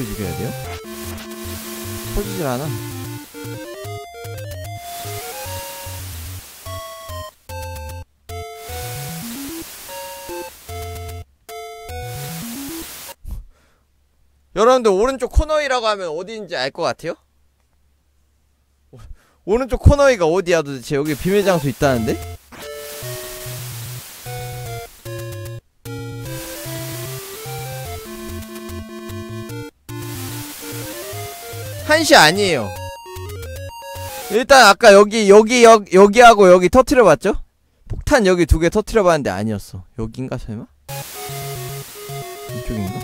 어떻게 죽여야 돼요? 터지질 않아. 여러분들 오른쪽 코너이라고 하면 어디인지 알 것 같아요? 오- 오른쪽 코너이가 어디야 도대체 여기 비밀 장소 있다는데? 한시 아니에요. 일단 아까 여기 여기 여, 여기하고 여기 터트려 봤죠? 폭탄 여기 두 개 터트려 봤는데 아니었어. 여긴가 설마? 이쪽인가?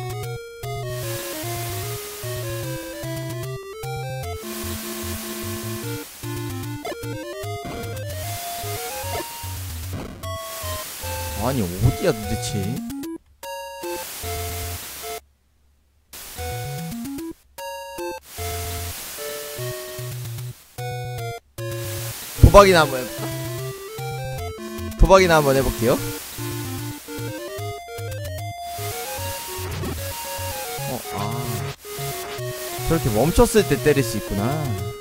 아니 어디야 도대체? 도박이나 한번 해볼까? 도박이나 한번 해볼게요. 어, 아. 저렇게 멈췄을 때 때릴 수 있구나.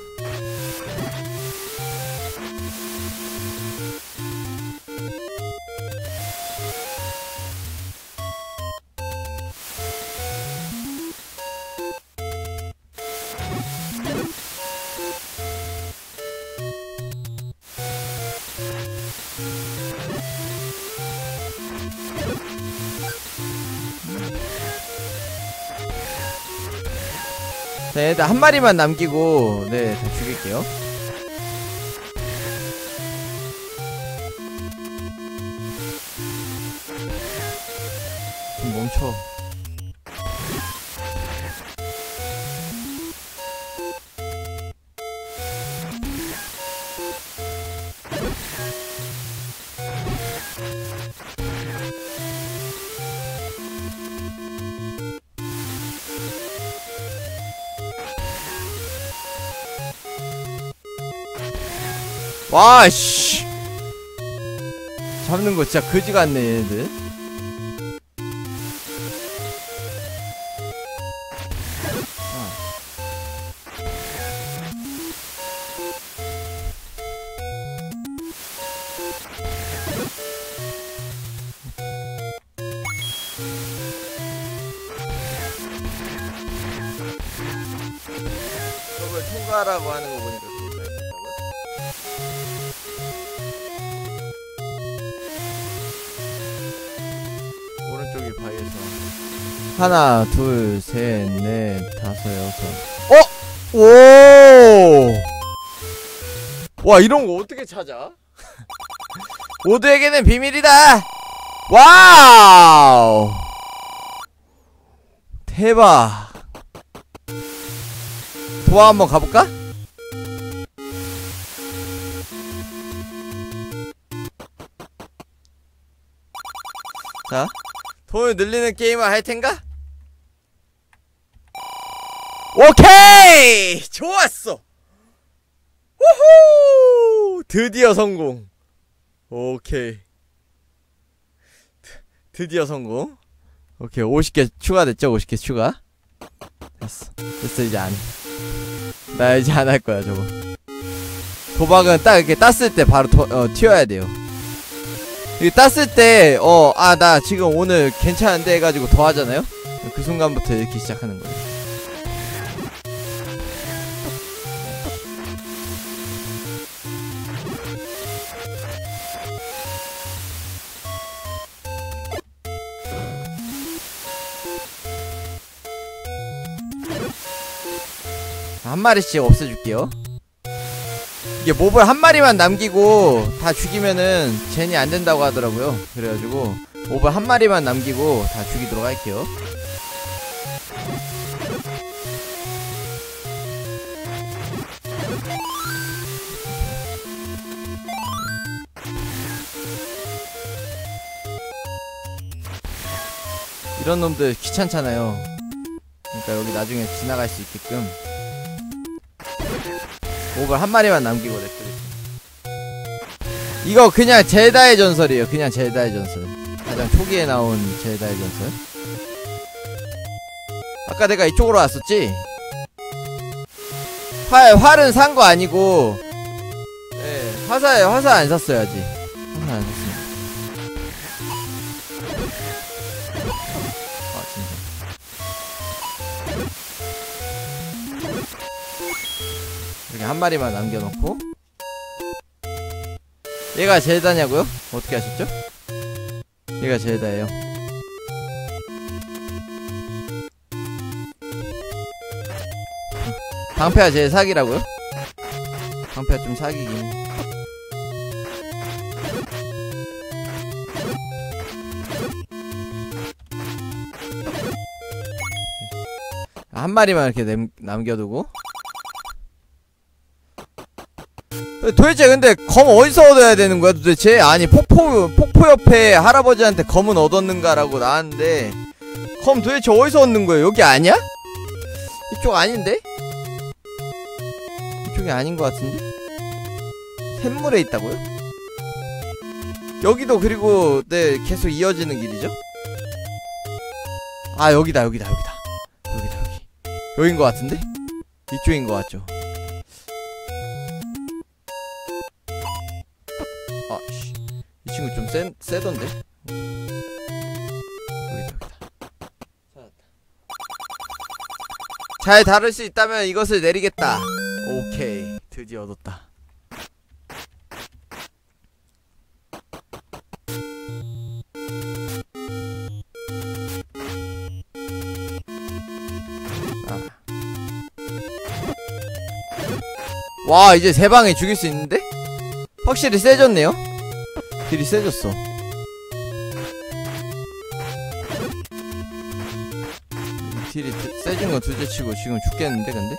일단 한 마리만 남기고, 네, 다 죽일게요. 좀 멈춰. 와, 씨. 잡는 거 진짜 거지 같네, 얘네들. 하나 둘 셋 넷 다섯 여섯 어? 오! 와 이런 거 어떻게 찾아? 모두에게는 비밀이다! wow! 대박! 도화 한번 가볼까? 자, 돈을 늘리는 게임을 할 텐가? 오케이! 좋았어! 우후! 드디어 성공. 오케이. 드, 드디어 성공. 오케이, 50개 추가됐죠? 50개 추가. 됐어. 됐어, 이제 안 해. 나 이제 안 할 거야, 저거. 도박은 딱 이렇게 땄을 때 바로 도, 어, 튀어야 돼요. 이게 땄을 때, 어, 아, 나 지금 오늘 괜찮은데 해가지고 더 하잖아요? 그 순간부터 이렇게 시작하는 거예요. 마리씩 없애줄게요. 이게 몹을 한 마리만 남기고 다 죽이면은 젠이 안 된다고 하더라고요. 그래가지고 몹을 한 마리만 남기고 다 죽이도록 할게요. 이런 놈들 귀찮잖아요. 그러니까 여기 나중에 지나갈 수 있게끔 몹을 한 마리만 남기고 냅두겠습니다. 이거 그냥 젤다의 전설이에요. 그냥 젤다의 전설. 가장 초기에 나온 젤다의 전설. 아, 아까 내가 이쪽으로 왔었지? 활, 활은 산 거 아니고, 네, 화살, 화살 안 샀어야지. 화살 안 샀습니 이렇게 한 마리만 남겨놓고. 얘가 제다냐고요? 어떻게 하셨죠? 얘가 제다예요. 방패가 제일 사기라고요? 방패가 좀 사기긴. 한 마리만 이렇게 남, 남겨두고. 도대체 근데 검 어디서 얻어야 되는 거야 도대체? 아니 폭포 폭포 옆에 할아버지한테 검은 얻었는가라고 나왔는데 검 도대체 어디서 얻는 거예요? 여기 아니야? 이쪽 아닌데? 이쪽이 아닌 것 같은데? 샘물에 있다고요? 여기도 그리고 네 계속 이어지는 길이죠? 아 여기다 여기다 여기다 여기다 여기 여긴 것 같은데? 이쪽인 것 같죠? 센, 세던데? 잘 다룰 수 있다면 이것을 내리겠다 오케이 드디어 얻었다 아. 와 이제 세 방에 죽일 수 있는데? 확실히 세졌네요 딜이 세졌어 딜이 드- 세진 건 둘째 치고 지금 죽겠는데 근데?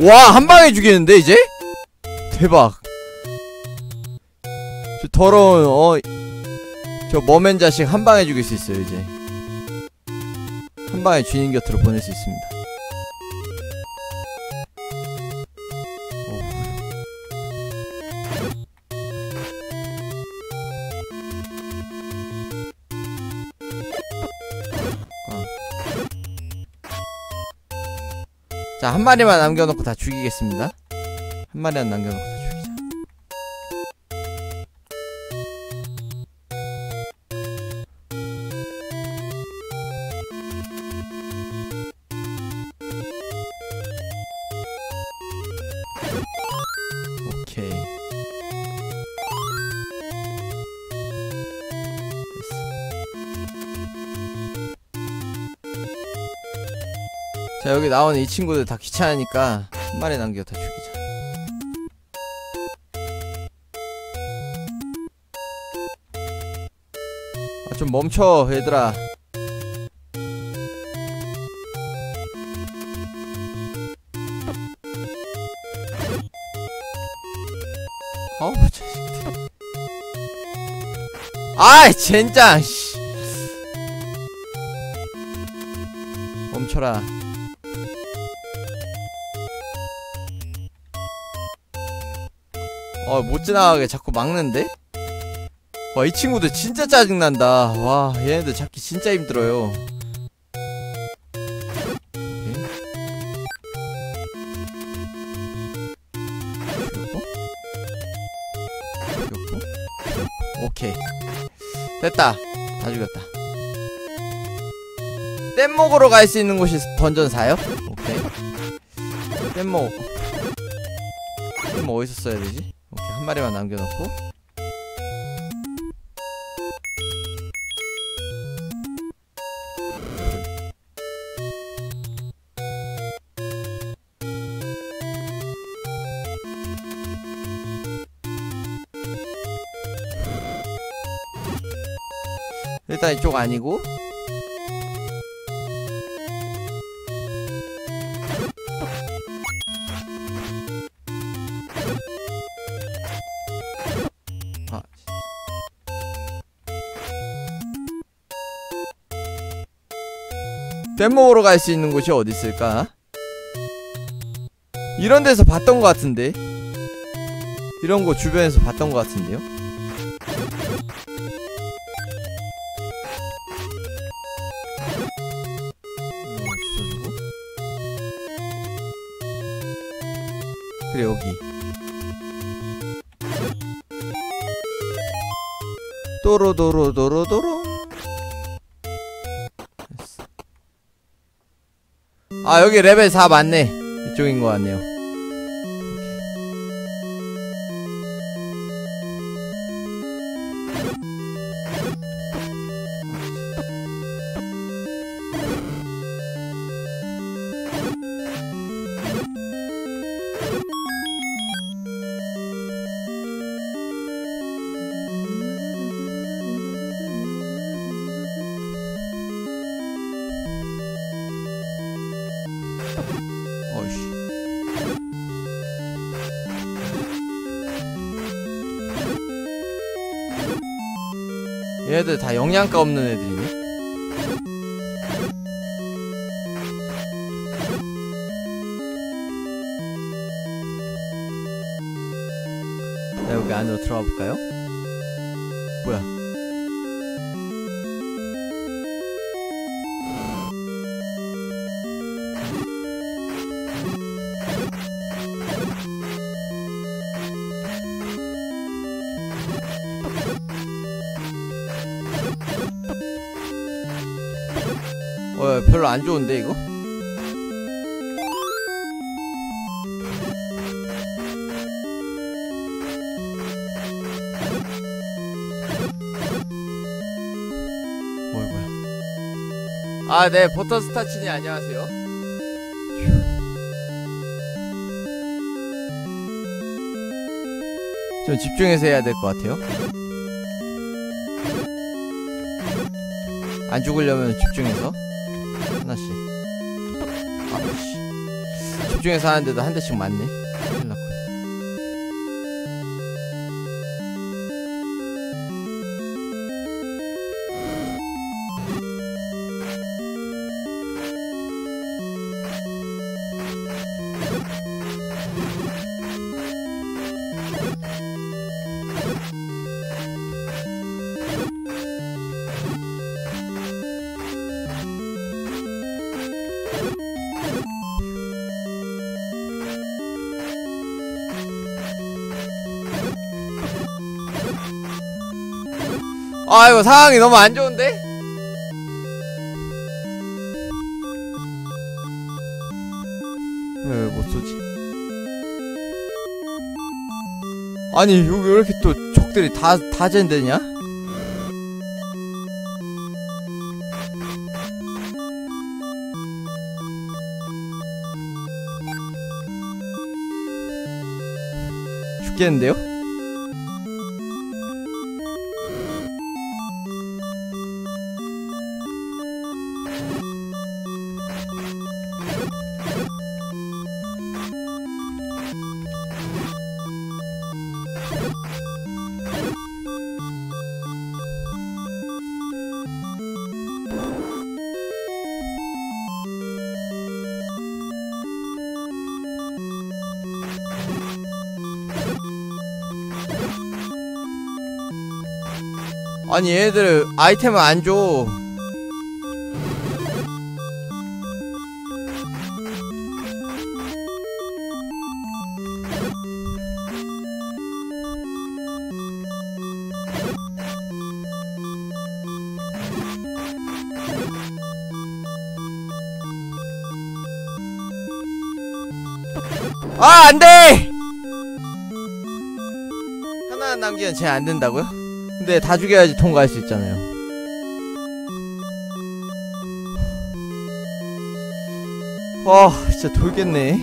와 한방에 죽이는데 이제? 대박 저 더러운 어 저 머맨 자식 한방에 죽일 수 있어요 이제 한방에 주인 곁으로 보낼 수 있습니다 자, 한 마리만 남겨놓고 다 죽이겠습니다. 한 마리만 남겨놓고 나오는 이 친구들 다 귀찮으니까 한 마리 남겨 다 죽이자. 아 좀 멈춰 얘들아. 어우 자식들 아이 젠장 씨. 멈춰라 못 지나가게 자꾸 막는데? 와, 이 친구들 진짜 짜증난다. 와, 얘네들 잡기 진짜 힘들어요. 오케이. 죽였고. 오케이. 됐다. 다 죽였다. 뗏목으로 갈수 있는 곳이 던전사요? 오케이. 뗏목. 뗏목 어디서 써야 되지? 한 마리만 남겨놓고. 일단 이쪽 아니고 잼 먹으러 갈 수 있는 곳이 어디 있을까? 이런 데서 봤던 것 같은데 이런 거 주변에서 봤던 것 같은데요? 음, 그래 여기 또로도로도로도로 아 여기 레벨 4 맞네. 이쪽인 것 같네요 영양가 없는 애들이 별로 안 좋은데 이거? 뭐야 아네 버터스타치니 안녕하세요. 좀 집중해서 해야 될 것 같아요. 안 죽으려면 집중해서 집중해서 하는데도 한 대씩 맞네 이거 상황이 너무 안 좋은데? 왜 못 쏘지? 아니 여기 왜 이렇게 또 적들이 다 다 젠되냐? 죽겠는데요? 아니 얘들 아이템을 안 줘. 아, 안 돼! 하나 남기면 쟤 안 된다고요? 근데 다 죽여야지 통과할 수 있잖아요. 와, 진짜 돌겠네.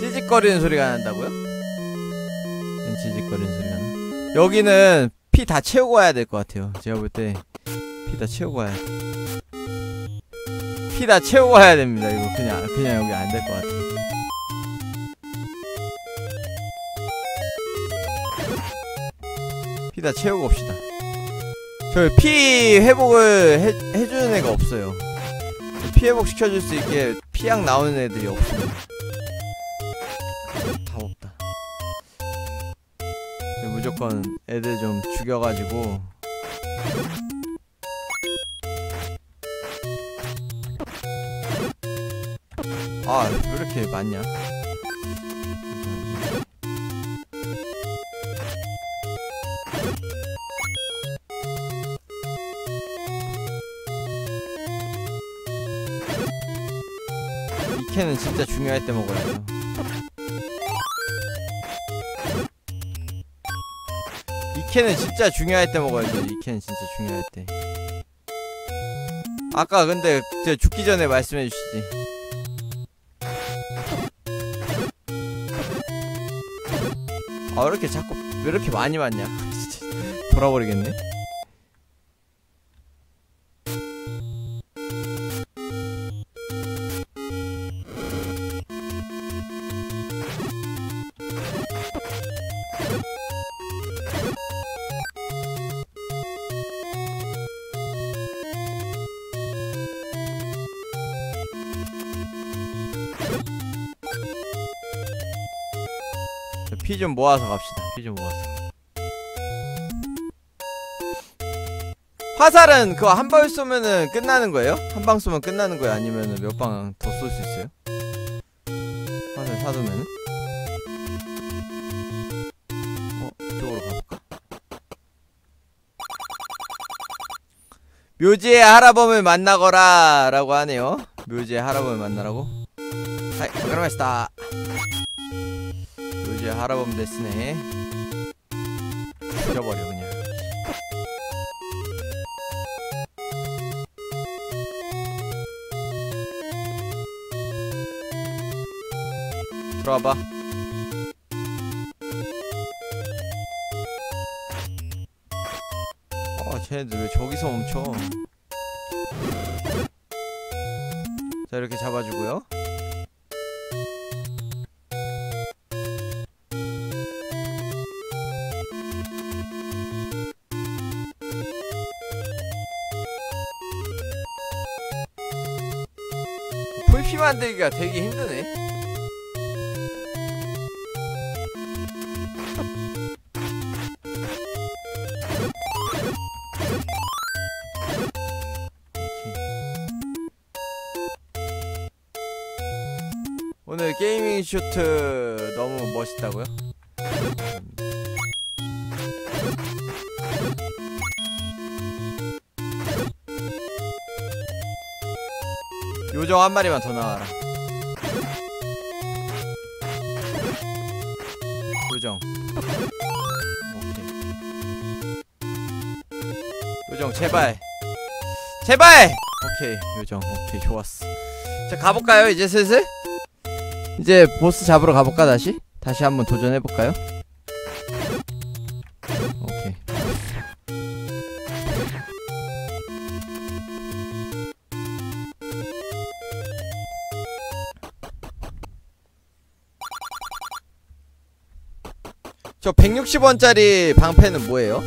찌직거리는 소리가 난다고요? 웬 찌직거리는 소리가 나? 여기는 피 다 채우고 와야 될 것 같아요. 제가 볼 때 피 다 채우고 와야 피 다 채우고 와야 됩니다. 이거 그냥 그냥 여기 안 될 것 같아 피다 채우고 옵시다. 저 피 회복을 해, 해주는 애가 없어요. 피 회복 시켜줄 수 있게 피약 나오는 애들이 없습니 저 무조건 애들 좀 죽여가지고. 아 왜 이렇게 많냐? 이 캔은 진짜 중요할 때 먹어야죠 이 캔은 진짜 중요할 때 먹어야죠 이 캔은 진짜 중요할 때. 아까 근데 저 죽기 전에 말씀해 주시지. 아 왜 이렇게 자꾸 왜 이렇게 많이 진짜 돌아버리겠네 피 좀 모아서 갑시다. 피 좀 모아서. 화살은 그거 한 발 쏘면은 끝나는 거예요? 한 방 쏘면 끝나는 거예요? 아니면은 몇 방 더 쏠 수 있어요? 화살 사두면은? 어, 이쪽으로 가볼까? 묘지의 할아범을 만나거라 라고 하네요. 묘지의 할아범을 만나라고? 하이, 그러마시다. 묘지의 할아범 데스네. 죽여버려, 그냥. 들어와봐. 어, 쟤네들 왜 저기서 멈춰? 자, 이렇게 잡아주고요. 만들기가 되게 힘드네. 오늘 게이밍 쇼트 너무 멋있다고요? 한 마리만 더 나와라. 요정. 오케이. 요정 제발. 제발. 오케이 요정. 오케이 좋았어. 자 가볼까요 이제 슬슬? 이제 보스 잡으러 가볼까 다시? 다시 한번 도전해볼까요? 60원짜리 방패는 뭐예요?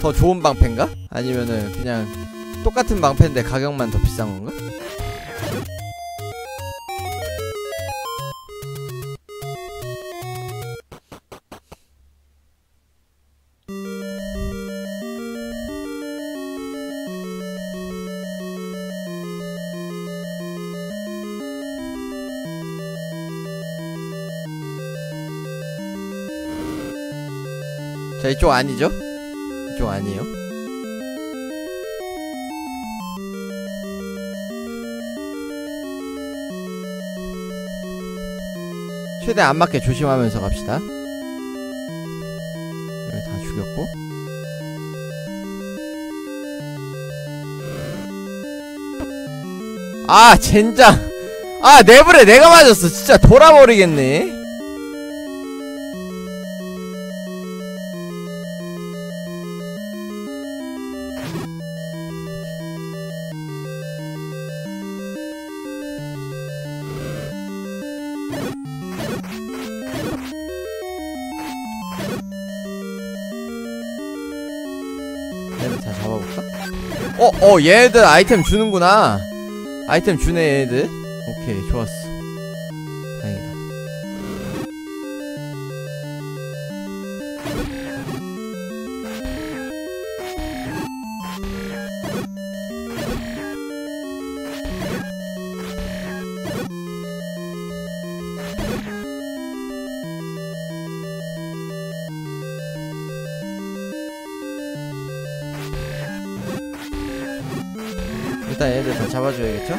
더 좋은 방패인가? 아니면은 그냥 똑같은 방패인데 가격만 더 비싼 건가? 자 이쪽 아니죠? 이쪽 아니에요? 최대한 안 맞게 조심하면서 갑시다. 여기 다 죽였고. 아 젠장! 아 내불에 내가 맞았어. 진짜 돌아버리겠네 어, 어, 얘네들 아이템 주는구나. 아이템 주네, 얘네들. 오케이, 좋았어. 일단 얘들 다 잡아줘야겠죠?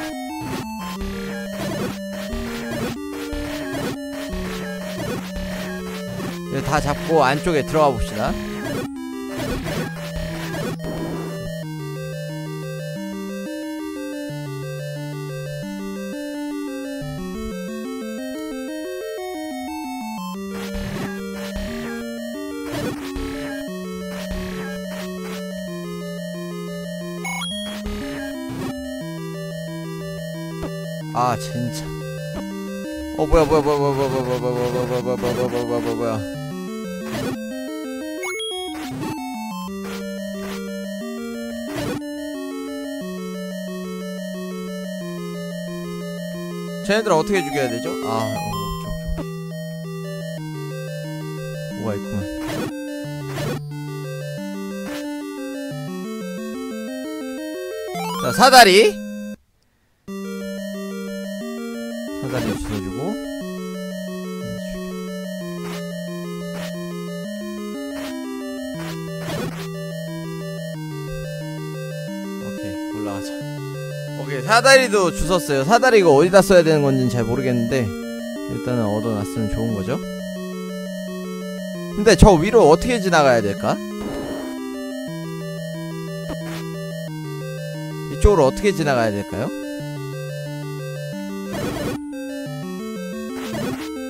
얘다 잡고 안쪽에 들어가 봅시다. 어 뭐야 뭐야 뭐야 뭐야 뭐야 뭐야 뭐야 뭐야 뭐야 뭐야 뭐야 뭐야 뭐야 뭐야 쟤네들 어떻게 죽여야 되죠? 아, 어, 오케이, 오케이. 뭐가 있구만. 자. 사다리 사다리도 주웠어요. 사다리 이거 어디다 써야 되는 건지는 잘 모르겠는데, 일단은 얻어놨으면 좋은 거죠. 근데 저 위로 어떻게 지나가야 될까? 이쪽으로 어떻게 지나가야 될까요?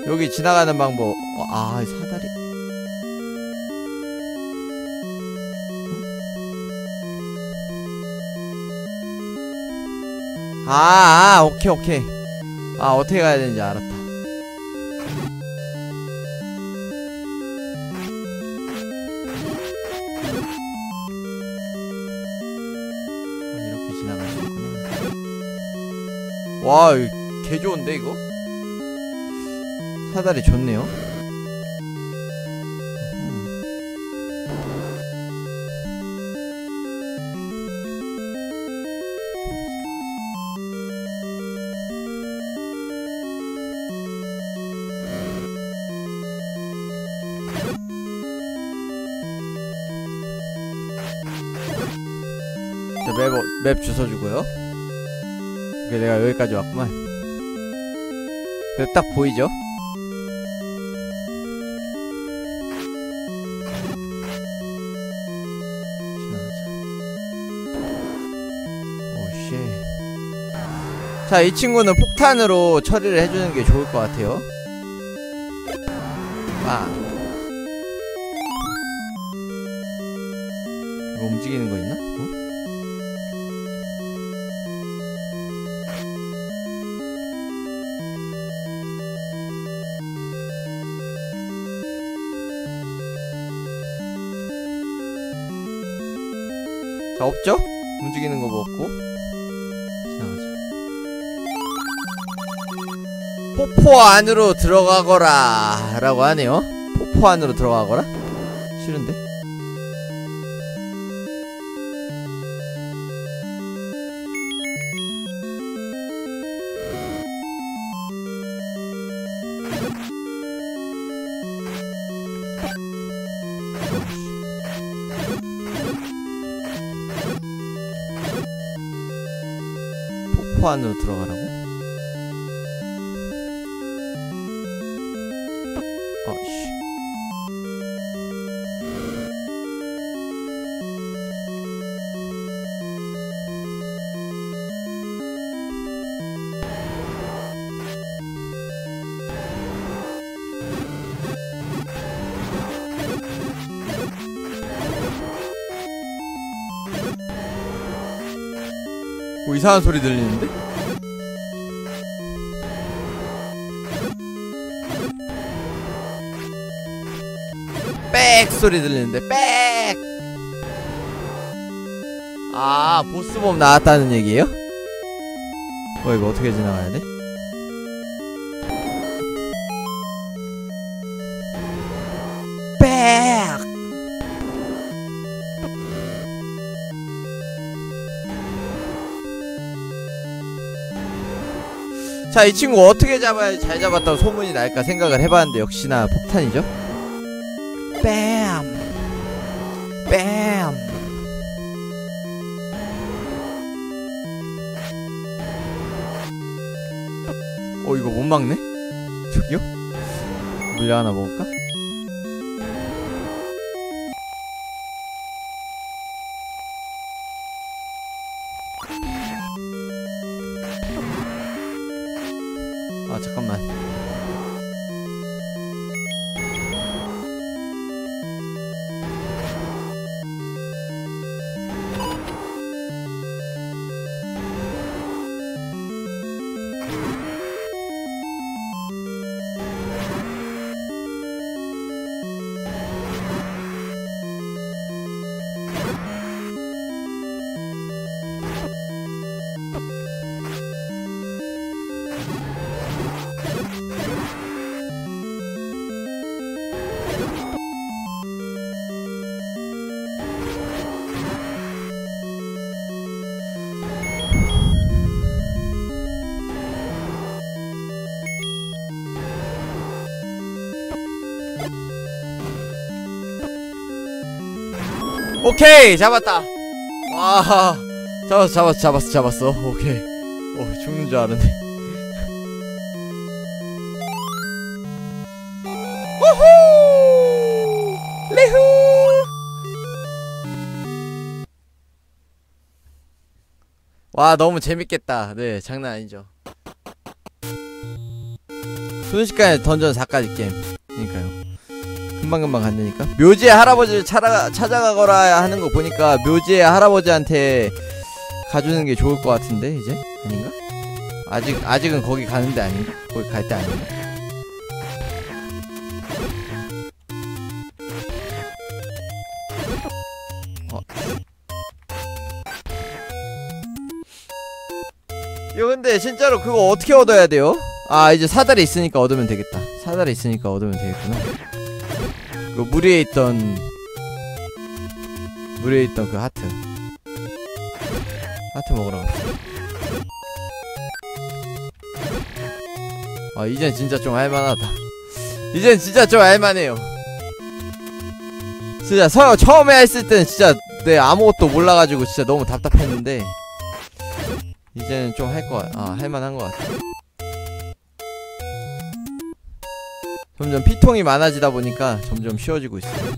여기 지나가는 방법. 어, 아, 이사 아, 아, 오케이, 오케이. 아, 어떻게 가야 되는지 알았다. 아, 이렇게 지나가시구나. 와, 이거 개 좋은데, 이거? 사다리 좋네요. 맵, 주소 주고요. 오케이, 내가 여기까지 왔구만. 맵딱 보이죠? 자, 이 친구는 폭탄으로 처리를 해주는 게 좋을 것 같아요. 빵. 이거 움직이는 거 없죠? 움직이는 거 뭐 없고. 지나가자. 포포 안으로 들어가거라. 라고 하네요. 포포 안으로 들어가거라? 안으로 들어가라고? 아씨. 뭐 이상한 소리 들리는데? 소리 들리는데 빽! 아 보스몹 나왔다는 얘기예요? 어 이거 어떻게 지나가야 돼? 빽! 자, 이 친구 어떻게 잡아야 잘 잡았다고 소문이 날까 생각을 해봤는데 역시나 폭탄이죠? 뺨! 뺨! 어, 이거 못 막네? 저기요? 물려 하나 먹을까? 아, 잠깐만. 오케이 잡았다. 와 잡았어 잡았어 잡았어 잡았어. 오케이. 어 죽는 줄 알았네 우후! 레후 와 너무 재밌겠다. 네 장난 아니죠. 순식간에 던전 4까지 게임. 그니까요 금방금방 간다니까 묘지의 할아버지를 찾아, 찾아가거라 하는 거 보니까 묘지의 할아버지한테 가주는 게 좋을 것 같은데 이제 아닌가? 아직 아직은 거기 가는데 아닌가? 거기 갈 때 아닌가? 어. 이거 근데 진짜로 그거 어떻게 얻어야 돼요? 아 이제 사다리 있으니까 얻으면 되겠다 사다리 있으니까 얻으면 되겠구나 그 물에 있던 물에 있던 그 하트. 하트 먹으러 아 이젠 진짜 좀 할만하다. 이젠 진짜 좀 할만해요. 진짜 서, 처음에 했을 땐 진짜 내 아무것도 몰라가지고 진짜 너무 답답했는데 이제는 좀 할 거, 아, 할만한 것 같아. 점점 피통이 많아지다 보니까 점점 쉬워지고 있어요.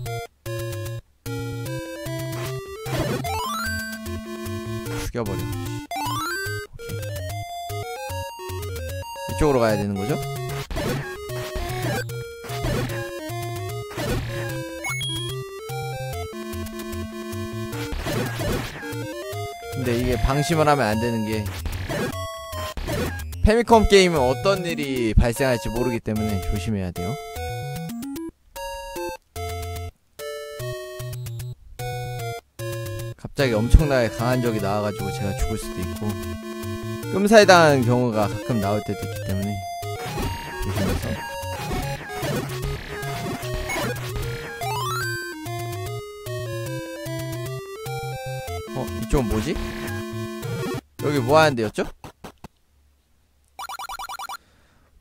죽여버려. 이쪽으로 가야 되는 거죠? 근데 이게 방심을 하면 안 되는 게 페미컴 게임은 어떤 일이 발생할지 모르기 때문에 조심해야 돼요. 갑자기 엄청나게 강한 적이 나와가지고 제가 죽을 수도 있고 끔살 당하는 경우가 가끔 나올 때도 있기 때문에 조심해서 어 이쪽은 뭐지? 여기 뭐 하는 데였죠?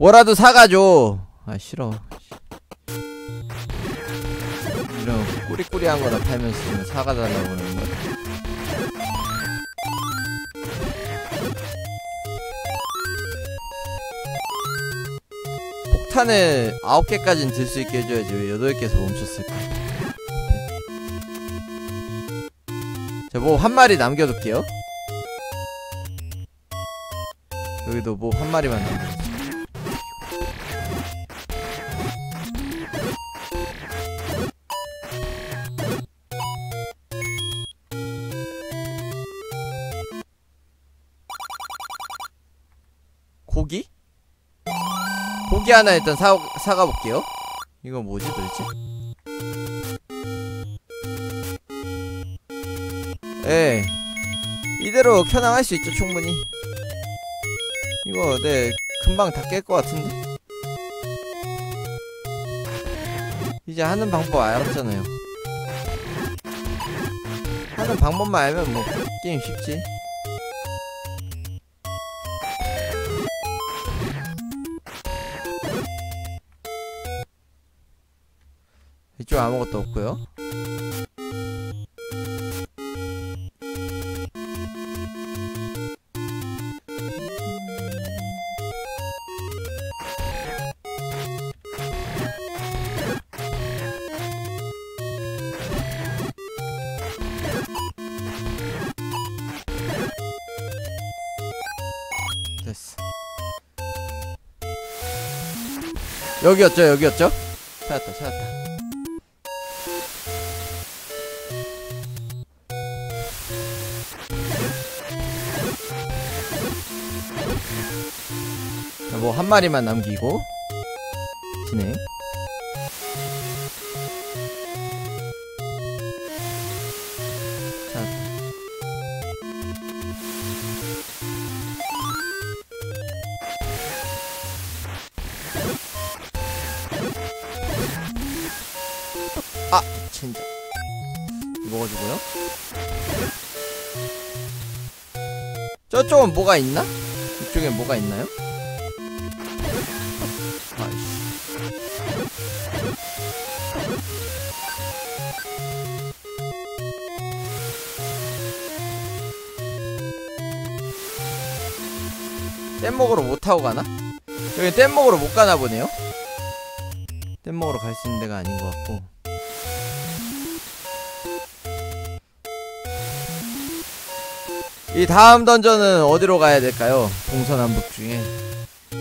뭐라도 사가줘. 아 싫어. 이런 꾸리꾸리한 거나 팔면서 사가달라고 그러는 거야? 폭탄을 9개까지는 들 수 있게 해줘야지 왜 8개에서 멈췄을까? 자, 뭐 한 마리 남겨둘게요. 여기도 뭐 한 마리만 남겨둘게요 고기 하나 일단 사, 사가 볼게요. 이거 뭐지 도대체? 예. 이대로 켜나갈 수 있죠 충분히 이거 네 금방 다 깰 것 같은데 이제 하는 방법 알았잖아요 하는 방법만 알면 뭐 게임 쉽지 아무것도 없고요. 여기였죠 여기였죠? 찾았다 찾았다 마리만 남기고 진행 자 아! 진짜 먹어주고요 저쪽은 뭐가 있나? 이쪽엔 뭐가 있나요? 아이씨 뗏 먹으러 못 타고 가나? 여기 뗏 먹으러 못 가나 보네요? 뗏 먹으러 갈수 있는 데가 아닌 것 같고 이 다음 던전은 어디로 가야 될까요? 동서남북 중에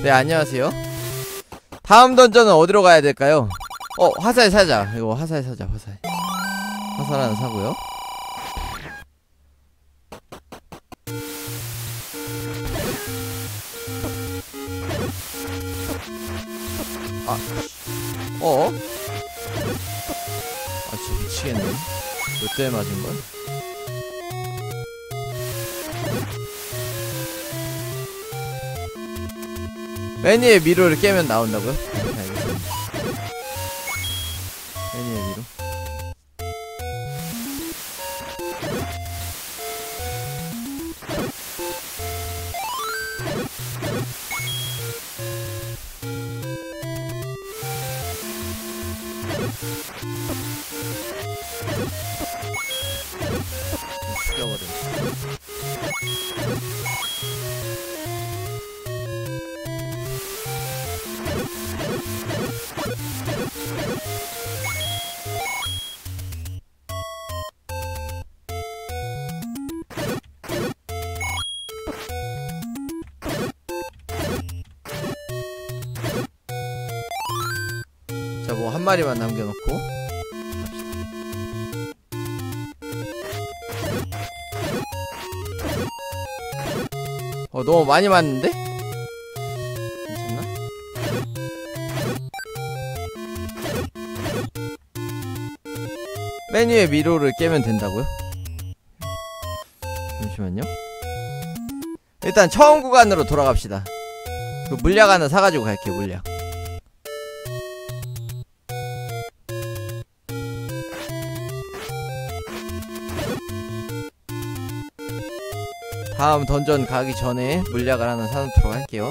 네 안녕하세요 다음 던전은 어디로 가야 될까요? 어 화살 사자 이거 화살 사자 화살 화살 하나 사고요 아 어? 아 진짜 미치겠네 몇 대 맞은걸? 맨 위에 미로를 깨면 나온다고요? 한 마리만 남겨놓고. 어, 너무 많이 맞는데? 괜찮나? 맨 위에 미로를 깨면 된다고요? 잠시만요. 일단 처음 구간으로 돌아갑시다. 그 물약 하나 사가지고 갈게요, 물약. 다음 던전 가기 전에 물약을 하나 사놓도록 할게요.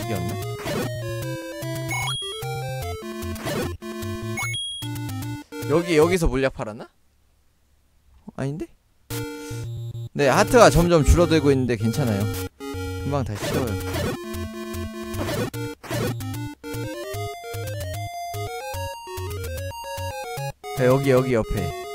여기였나? 여기 여기서 물약 팔았나? 어, 아닌데? 네 하트가 점점 줄어들고 있는데 괜찮아요. 금방 다시 채워요. 네, 여기 여기 옆에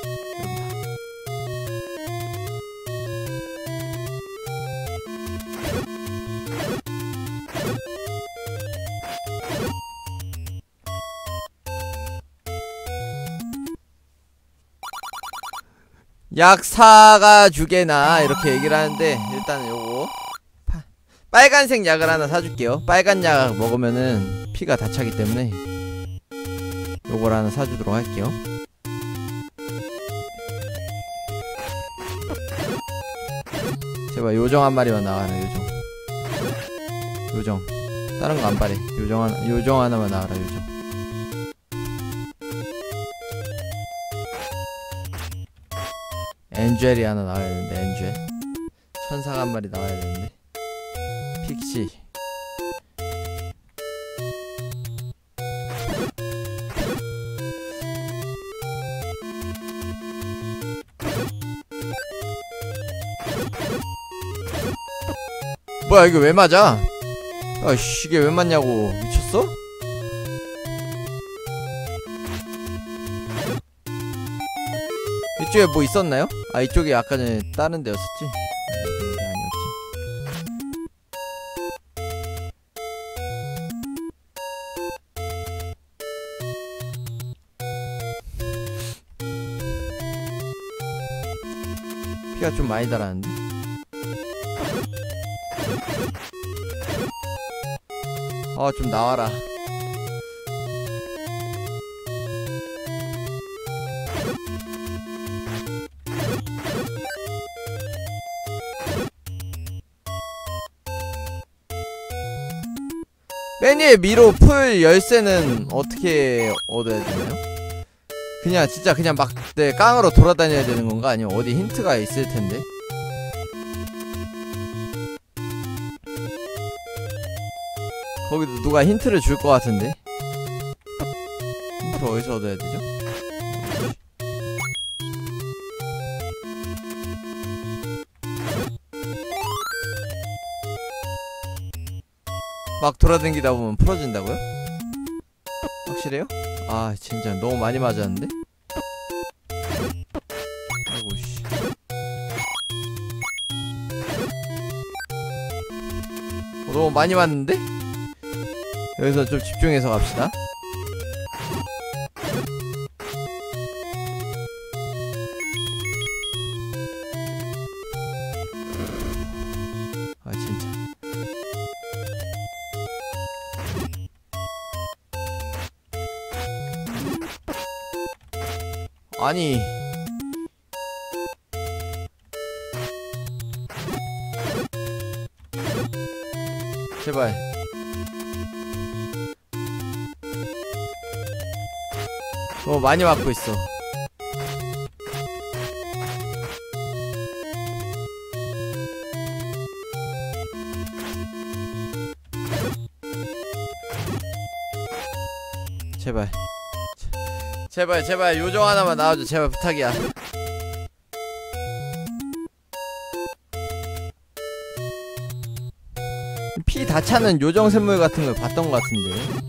약 4가주게나 이렇게 얘기를 하는데 일단 요거 파, 빨간색 약을 하나 사줄게요. 빨간 약 먹으면은 피가 다 차기 때문에 요걸 하나 사주도록 할게요. 제발 요정 한 마리만 나와라 요정. 요정. 다른 거 안 바래. 요정 하나 요정 하나만 나와라 요정. 엔젤이 하나 나와야 되는데 엔젤. 천사가 한 마리 나와야 되는데. 픽시. 뭐야 이거 왜 맞아? 아씨 이게 왜 맞냐고. 미쳤 이쪽에 뭐 있었나요? 아 이쪽이 아까 전에 다른 데였었지? 아니었지 피가 좀 많이 달았는데 아 좀 나와라 맨 위에 미로 풀 열쇠는 어떻게 얻어야 되나요? 그냥 진짜 그냥 막 네, 깡으로 돌아다녀야 되는 건가? 아니면 어디 힌트가 있을 텐데? 거기도 누가 힌트를 줄 것 같은데? 힌트 어디서 얻어야 되죠? 막 돌아다니다 보면 풀어진다고요? 확실해요? 아 진짜 너무 많이 맞았는데? 아이고 씨 어, 너무 많이 맞는데? 여기서 좀 집중해서 갑시다 많이 맞고 있어. 제발. 제발 제발 요정 하나만 나와줘. 제발 부탁이야. 피 다 차는 요정 샘물 같은 걸 봤던 것 같은데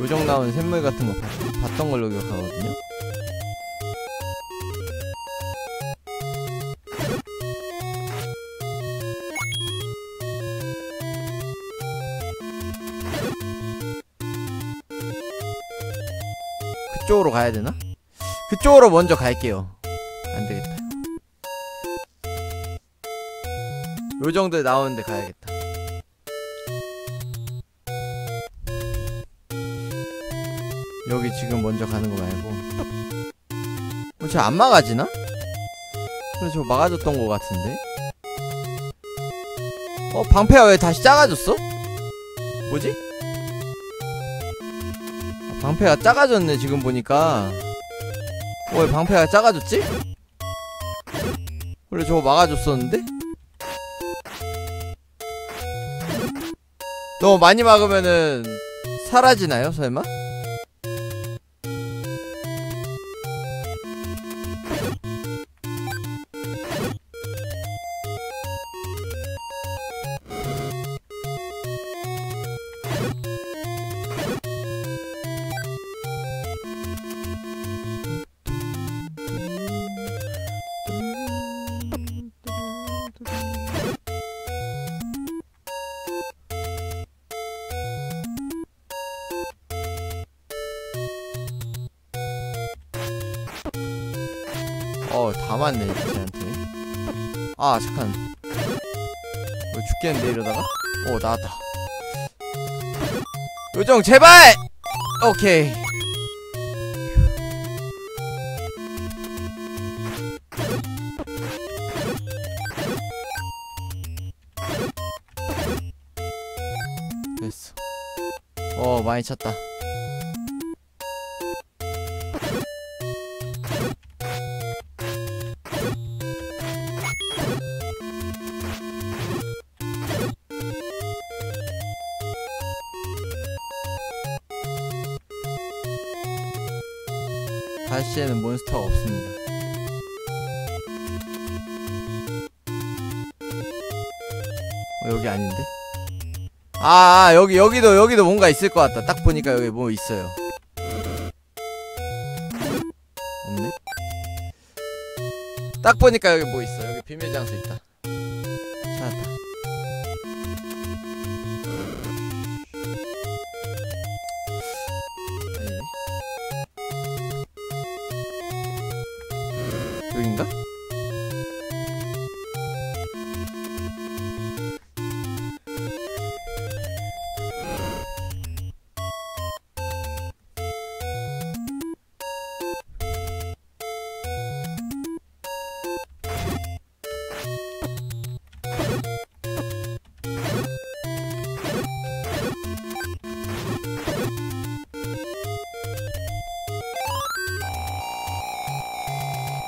요정 나온 샘물 같은 거 봤, 봤던 걸로 기억하거든요. 그쪽으로 가야 되나? 그쪽으로 먼저 갈게요. 안 되겠다. 요정들 나오는데 가야겠다 지금 먼저 가는 거 말고 어, 쟤안 막아지나? 그래 저 막아줬던 거 같은데 어 방패가 왜 다시 작아졌어? 뭐지? 아, 방패가 작아졌네 지금 보니까 어, 왜 방패가 작아졌지? 원래 저거 막아줬었는데? 너무 많이 막으면은 사라지나요 설마? 나왔다. 요정 제발! 오케이. 됐어. 어 많이 찼다. 몬스터가 없습니다 어, 여기 아닌데? 아, 아 여기 여기도 여기도 뭔가 있을 것 같다. 딱 보니까 여기 뭐 있어요. 없네. 딱 보니까 여기 뭐 있어. 여기 비밀 장소 있다.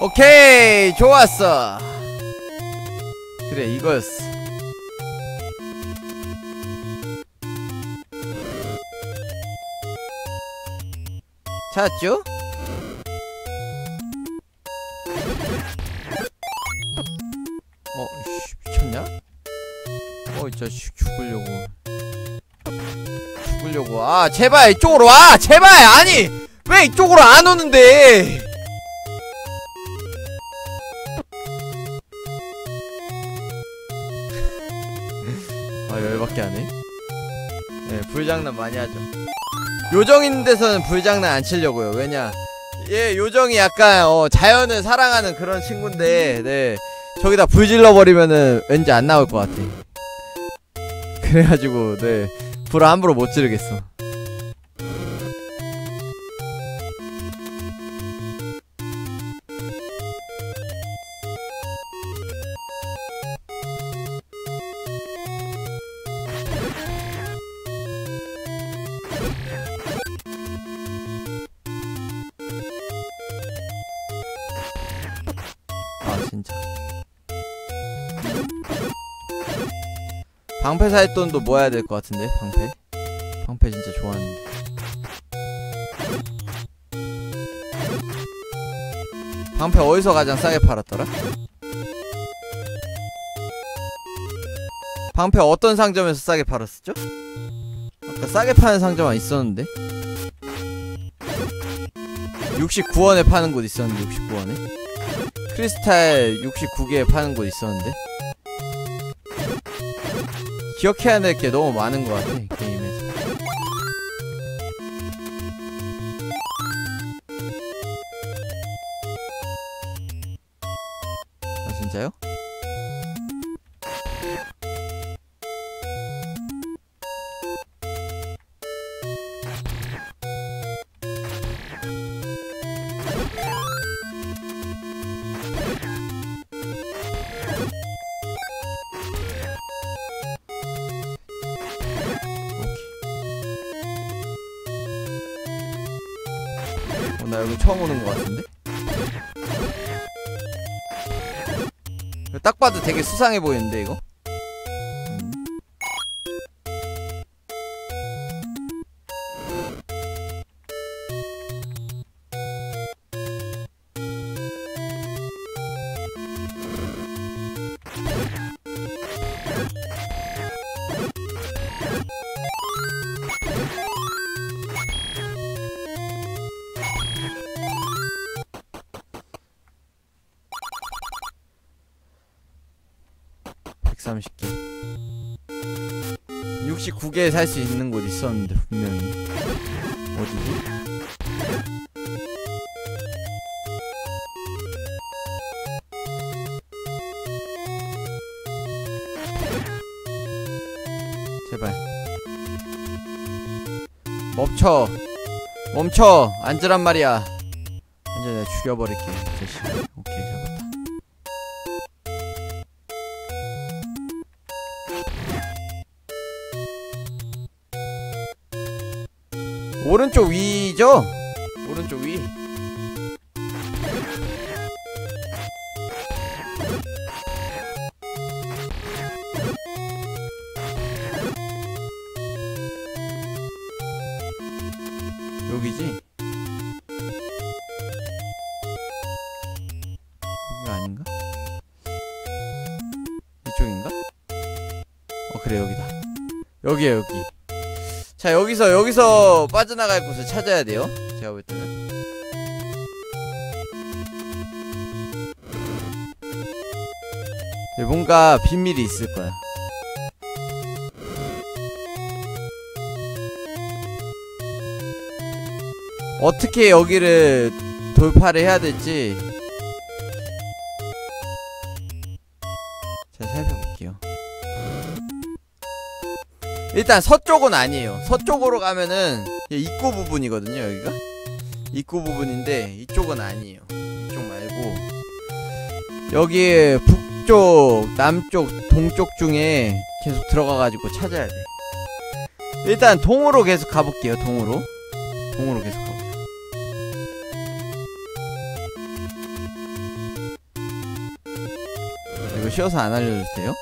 오케이 좋았어 그래 이거였어 찾았죠? 어, 씨, 미쳤냐? 어, 이 자식 죽으려고. 죽으려고. 아, 제발 이쪽으로 와! 제발! 아니! 왜 이쪽으로 안 오는데! 장난 많이 하죠. 요정 있는 데서는 불장난 안 치려고요. 왜냐? 얘 요정이 약간 어, 자연을 사랑하는 그런 친구인데, 네. 저기다 불 질러버리면은 왠지 안 나올 것 같아. 그래가지고, 네. 불을 함부로 못 지르겠어. 진짜. 방패 살 돈도 모아야 될 것 같은데, 방패. 방패 진짜 좋아하는데. 방패 어디서 가장 싸게 팔았더라? 방패 어떤 상점에서 싸게 팔았었죠? 아까 싸게 파는 상점 있었는데 69원에 파는 곳 있었는데 69원에 크리스탈 69개 파는 곳 있었는데? 기억해야 될 게 너무 많은 것 같아 되게 수상해 보이는데 이거? 69개 살 수 있는 곳 있었는데 분명히. 어디지? 제발. 멈춰. 멈춰! 앉으란 말이야. 앉아 내가 죽여버릴게 이 자식 오른 여기서 여기서 빠져나갈 곳을 찾아야 돼요. 제가 볼 때는. 네, 뭔가 비밀이 있을 거야. 어떻게 여기를 돌파를 해야 될지 일단 서쪽은 아니에요. 서쪽으로 가면은 입구 부분이거든요 여기가. 입구 부분인데 이쪽은 아니에요. 이쪽 말고. 여기 북쪽 남쪽 동쪽 중에 계속 들어가가지고 찾아야 돼. 일단 동으로 계속 가볼게요 동으로. 동으로 계속 가보자 이거 쉬어서 안 알려줄 때요?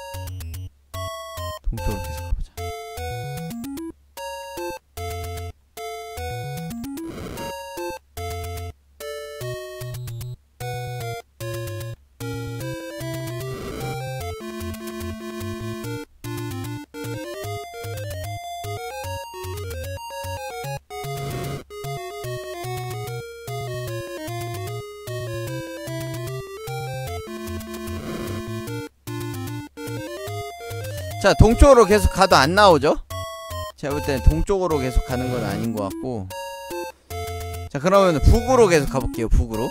자, 동쪽으로 계속 가도 안 나오죠? 제가 볼 때는 동쪽으로 계속 가는 건 아닌 것 같고. 자, 그러면 북으로 계속 가볼게요. 북으로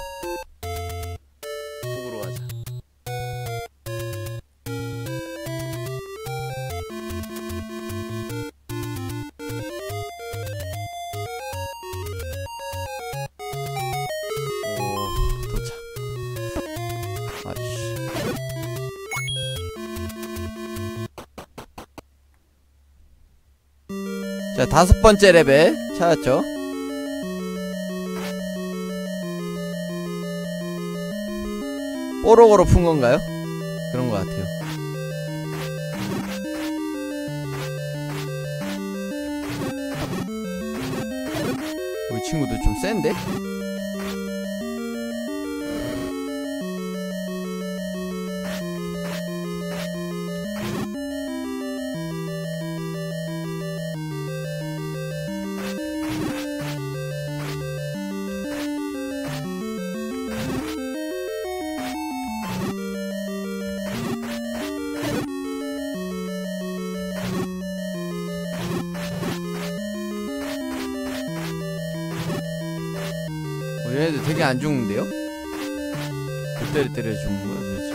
다섯 번째 레벨 찾았죠? 뽀록으로 푼 건가요? 그런 것 같아요. 우리 친구들 좀 센데? 얘네들 되게 안 죽는데요? 몇 대를 때려 죽는 거야? 아이씨.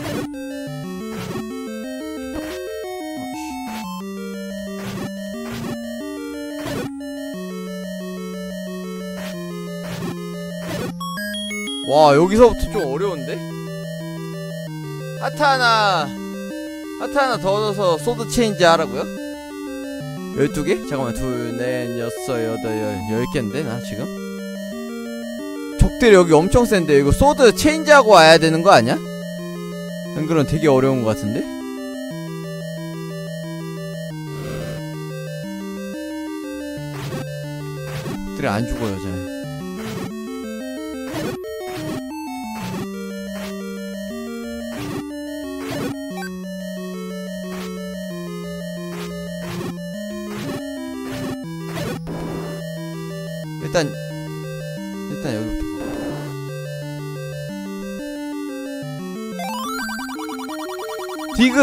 와 여기서부터 좀 어려운데? 하트 하나 하트 하나 더 얻어서 sword change 하라고요? 12개? 잠깐만 둘, 넷, 여섯, 여덟, 열 10개인데 나 지금? 적들이 여기 엄청 센데 이거 소드 체인지하고 와야 되는 거 아니야? 안 그럼 되게 어려운 것 같은데? 적들이 안 죽어요 잘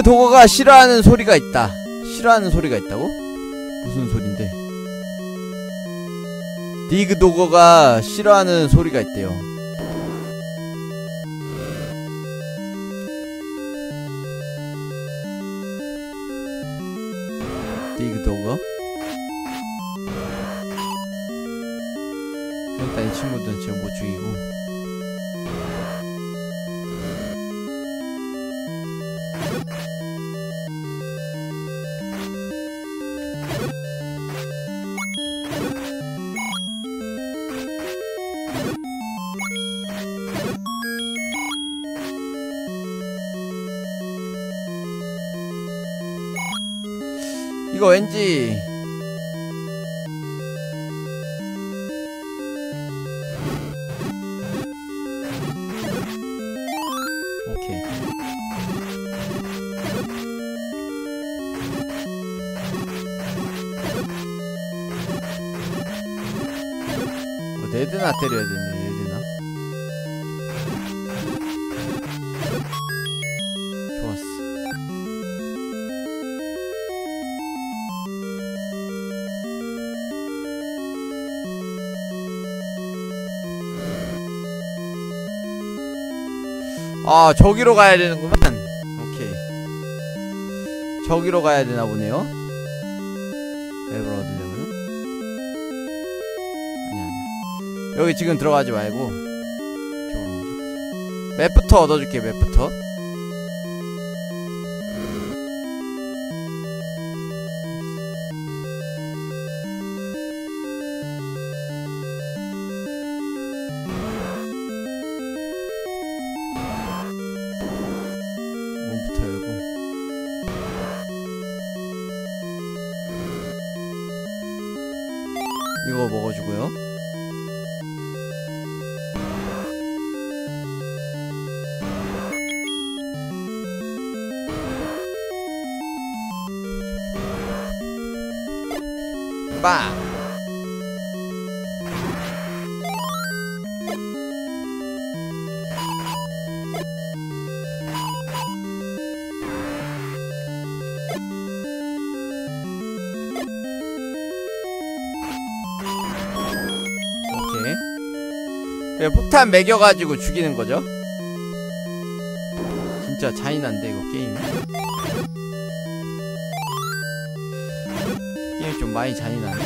그 도거가 싫어하는 소리가 있다. 싫어하는 소리가 있다고? 무슨 소린데? 디그 도거가 싫어하는 소리가 있대요. 이거 왠지. 오케이. 뭐 네드나 때려야 되네 아 저기로 가야 되는구만. 오케이. 저기로 가야 되나 보네요. 맵을 얻으려면 여기 지금 들어가지 말고. 맵부터 얻어줄게 맵부터 네, 폭탄 매겨가지고 죽이는 거죠. 진짜 잔인한데 이거 게임. 게임 좀 많이 잔인하네.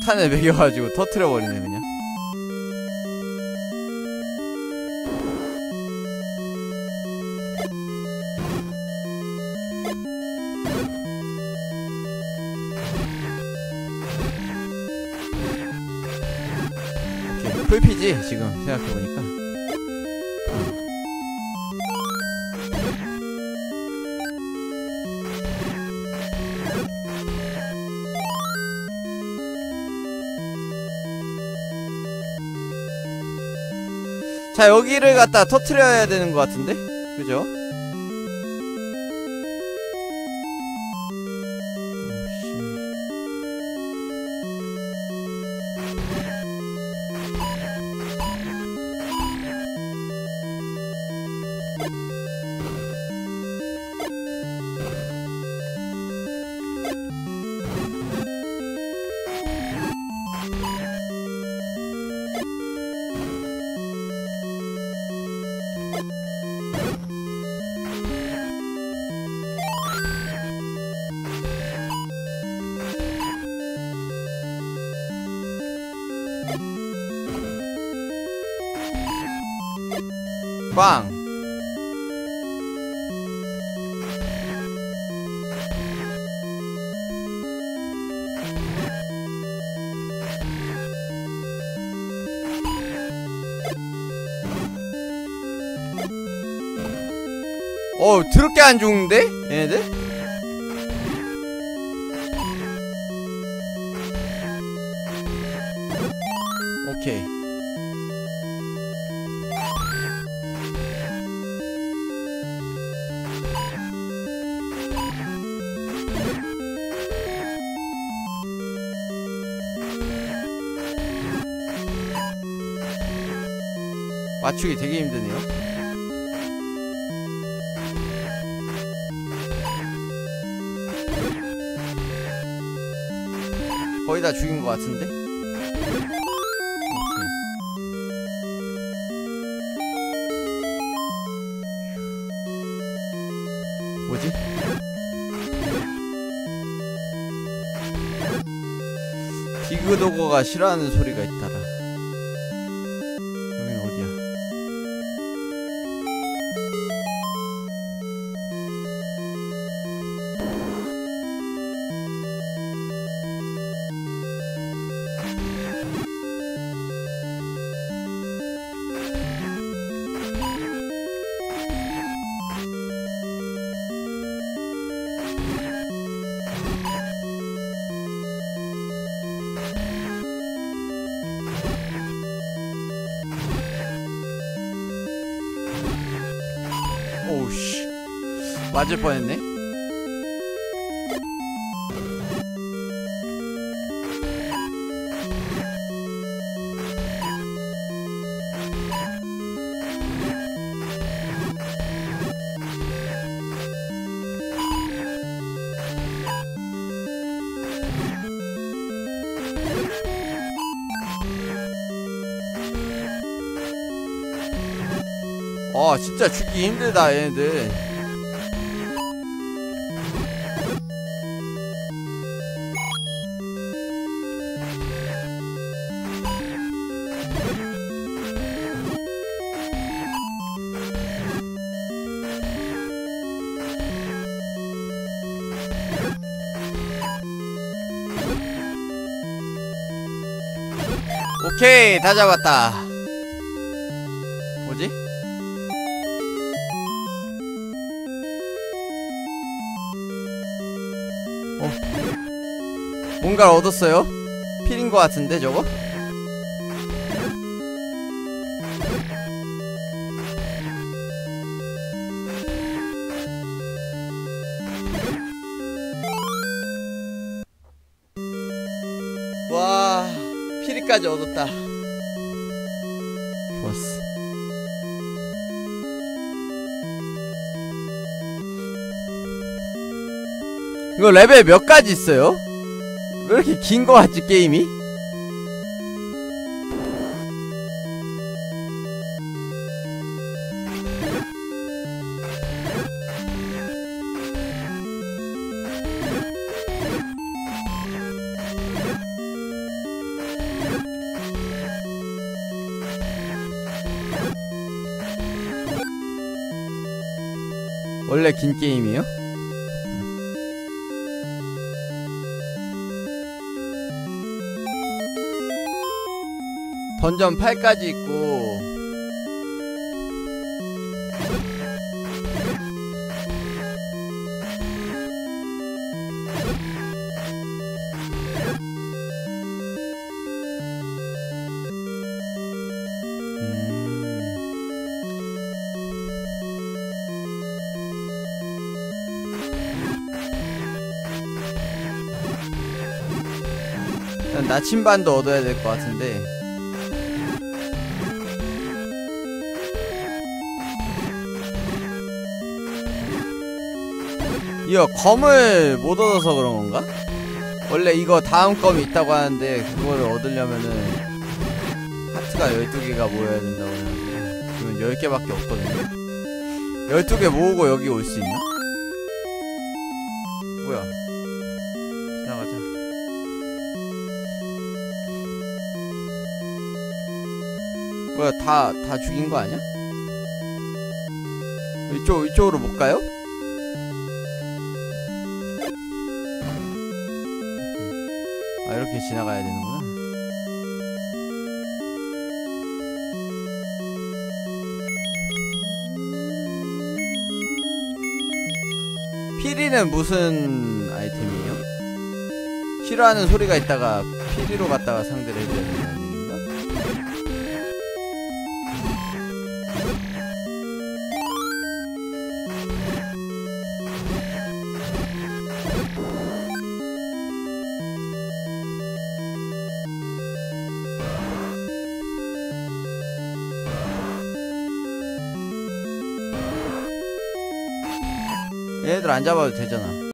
폭탄을 매겨가지고 터트려 버리네 그냥. 풀피지 지금 생각해보니까 자 여기를 갖다 터트려야 되는 것 같은데 그죠? 어, 드럽게 안 죽는데? 얘네들? 오케이. 맞추기 되게 힘드네요. 다 죽인 것 같은데? 뭐지? 디그도거가 싫어하는 소리가 있더라. 맞을 뻔했네. 아 진짜 죽기 힘들다 얘네들 오케이 다 잡았다 뭐지? 어 뭔가를 얻었어요? 필인 것 같은데 저거? 이거 레벨 몇 가지 있어요? 왜 이렇게 긴 거 같지 게임이? 원래 긴 게임이에요? 던전 8까지 있고 음. 나침반도 얻어야 될 것 같은데 이거 검을 못 얻어서 그런 건가? 원래 이거 다음 검이 있다고 하는데 그거를 얻으려면은 하트가 12개가 모여야 된다고 하는데 지금 10개밖에 없거든요 12개 모으고 여기 올 수 있나? 뭐야 지나가자 뭐야 다 다 죽인 거 아니야? 이쪽 이쪽으로 못 가요? 이렇게 지나가야 되는구나. 피리는 무슨 아이템이에요? 싫어하는 소리가 있다가 피리로 갔다가 상대를 해줘야 되 안 잡아도 되잖아.